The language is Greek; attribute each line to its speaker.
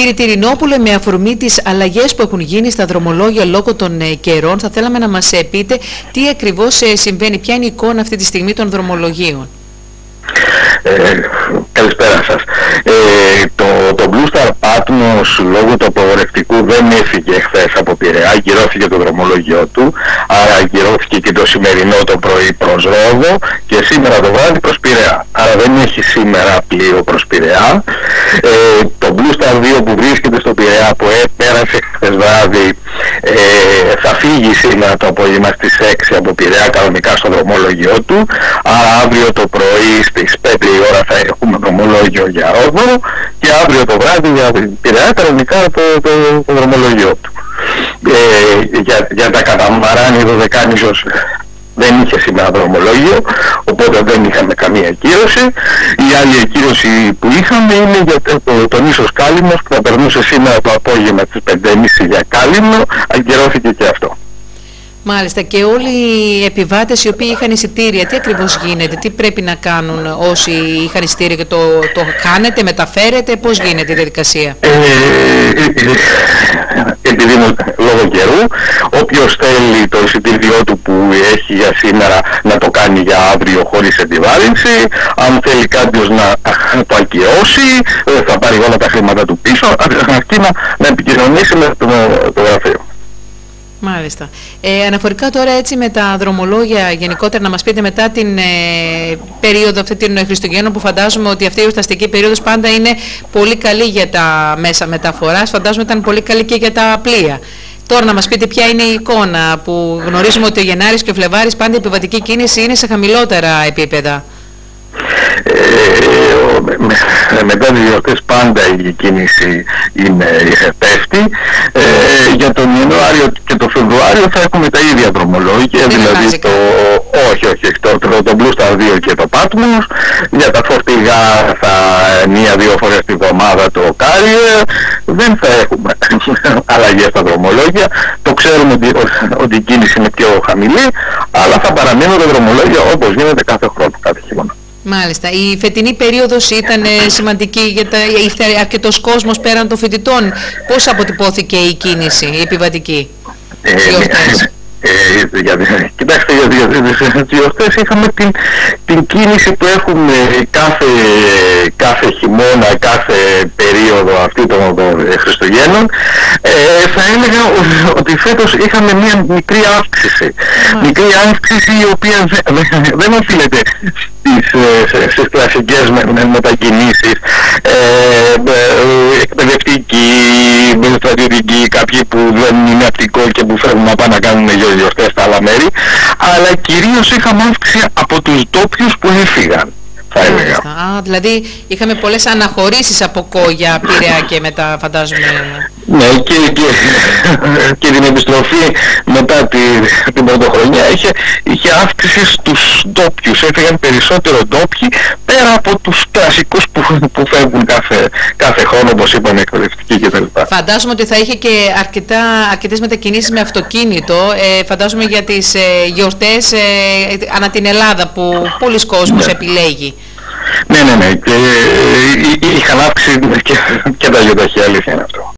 Speaker 1: Κύριε Τυρινόπουλε, με αφορμή τις αλλαγές που έχουν γίνει στα δρομολόγια λόγω των ε, καιρών, θα θέλαμε να μας ε, πείτε τι ακριβώς ε, συμβαίνει, ποια είναι η εικόνα αυτή τη στιγμή των δρομολογίων.
Speaker 2: Ε, καλησπέρα σας. Ε, το, το Blue Star Patmos λόγω του απογορευτικού δεν έφυγε χθες από Πειραιά, ακυρώθηκε το δρομολόγιο του, άρα ακυρώθηκε και το σημερινό το πρωί προς Ρόδο και σήμερα το βράδυ προς Πειραιά. Άρα δεν έχει σήμερα πλοίο προς Πειραιά. Ε, το Blue Star 2 που βρίσκεται στο Πειραιά που πέρασε χθες βράδυ ε, θα φύγει σήμερα το απόγευμα στις 6 από Πειραιά κανονικά στο δρομολόγιο του, άρα αύριο το πρωί στις 5 η ώρα θα έχουμε δρομολόγιο για Ρόδο και αύριο το βράδυ για Πειραιά κανονικά το, το, το δρομολόγιο του. Ε, για, για τα καταμαράνι δωδεκάνησος δεν είχε σήμερα δρομολόγιο, οπότε δεν είχαμε καμία ακύρωση. Η άλλη ακύρωση που είχαμε είναι για το, τον ίσος Κάλυμνος που θα περνούσε σήμερα το απόγευμα στις 5.30 για Κάλυμνο, ακυρώθηκε και αυτό.
Speaker 1: Μάλιστα και όλοι οι επιβάτες οι οποίοι είχαν εισιτήρια, τι ακριβώς γίνεται, τι πρέπει να κάνουν όσοι είχαν εισιτήρια και το, το κάνετε, μεταφέρετε, πώς γίνεται η διαδικασία; Ε,
Speaker 2: επειδή λόγω καιρού, όποιος θέλει το εισιτήριό του που έχει για σήμερα να το κάνει για αύριο χωρίς επιβάρυνση, αν θέλει κάποιος να το ακυρώσει, θα πάρει όλα τα χρήματα του πίσω, αρκεί να, να επικοινωνήσει με το, το γραφείο.
Speaker 1: Μάλιστα. Ε, αναφορικά τώρα έτσι με τα δρομολόγια γενικότερα να μας πείτε μετά την ε, περίοδο αυτή την Χριστουγέννων που φαντάζομαι ότι αυτή η ορταστική περίοδος πάντα είναι πολύ καλή για τα μέσα μεταφοράς, φαντάζομαι ήταν πολύ καλή και για τα πλοία. Τώρα να μας πείτε ποια είναι η εικόνα που γνωρίζουμε ότι ο Γενάρης και ο Φλεβάρης πάντα η επιβατική κίνηση είναι σε χαμηλότερα επίπεδα.
Speaker 2: Ε, με, μετά τις γιορτές πάντα η κίνηση είναι, πέφτει. Ε, για τον Ιανουάριο και τον Φεβρουάριο θα έχουμε τα ίδια δρομολόγια, δηλαδή το, όχι, όχι, το, το, το Blue Star 2 και το Patmos. Για τα φορτηγά θα μία-δύο φορές τη βδομάδα το Carrier. Δεν θα έχουμε αλλαγές στα δρομολόγια. Το ξέρουμε ότι, ότι η κίνηση είναι πιο χαμηλή, αλλά θα παραμείνουν τα δρομολόγια όπως γίνεται κάθε χρόνο, κάθε χειμώνα.
Speaker 1: Μάλιστα. Η φετινή περίοδος ήταν ε, σημαντική για τα, ήρθε αρκετός κόσμος πέραν των φοιτητών. Πώς αποτυπώθηκε η κίνηση, η επιβατική,
Speaker 2: ε, ε, για, κοιτάξτε, για, τις γιορτές είχαμε την, την κίνηση που έχουμε κάθε, κάθε χειμώνα, κάθε περίοδο αυτή των, των Χριστουγέννων. Ε, θα έλεγα ότι φέτος είχαμε μια μικρή αύξηση. Μικρή αύξηση η οποία δεν, δεν οφείλεται στις, ε, στις κλασικές με, μετακινήσεις ε, ε, εκπαιδευτικοί, στρατιωτικοί, κάποιοι που δεν είναι απτικό και που θέλουν να πάνε να κάνουν γιορτές στα άλλα μέρη, αλλά κυρίως είχαμε αύξηση από τους ντόπιους που έφυγαν. Θα έλεγα.
Speaker 1: Α, δηλαδή είχαμε πολλές αναχωρήσεις από κόγια, πειραιά και μετά φαντάζομαι
Speaker 2: ναι, και, και, και την επιστροφή μετά τη, την πρωτοχρονιά είχε, είχε αύξηση στους ντόπιους. Έφυγαν περισσότερο ντόπιοι πέρα από τους κλασικούς που, που φεύγουν κάθε, κάθε χρόνο, όπως είπαμε, εκπαιδευτικοί κτλ.
Speaker 1: Φαντάζομαι ότι θα είχε και αρκετά, αρκετές μετακινήσεις με αυτοκίνητο. Ε, φαντάζομαι για τις ε, γιορτές ε, ανά την Ελλάδα που πολλοί κόσμος ναι. επιλέγει.
Speaker 2: Ναι, ναι, ναι. Και, ε, είχαν αύξηση και, και τα γιοταχή, αλήθεια είναι αυτό.